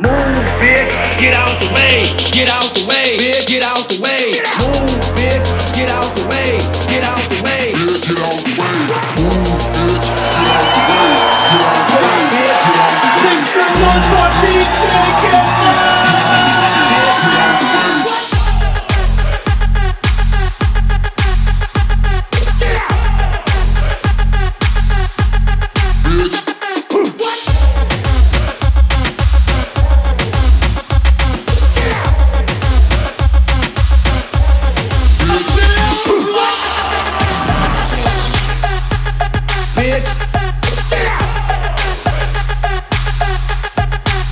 Move, bitch. Get out the way. Get out the